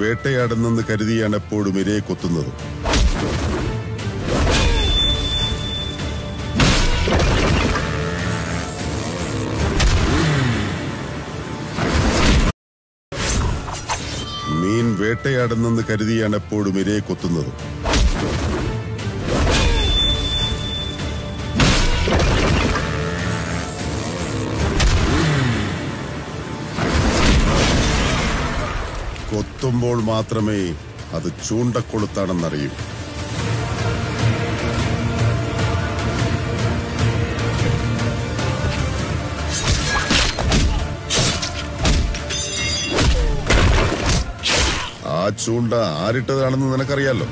വേട്ടയാടുന്നെന്ന് കരുതിയാണ് എപ്പോഴും ഇരയെ കൊത്തുന്നത്. മീൻ വേട്ടയാടുന്നെന്ന് കരുതിയാണ് എപ്പോഴും ഇരയെ കൊത്തുന്നത്. കൊത്തുമ്പോൾ മാത്രമേ അത് ചൂണ്ടക്കൊളുത്താണെന്നറിയൂ. ആ ചൂണ്ട ആരിട്ടതാണെന്ന് നിനക്കറിയാലോ?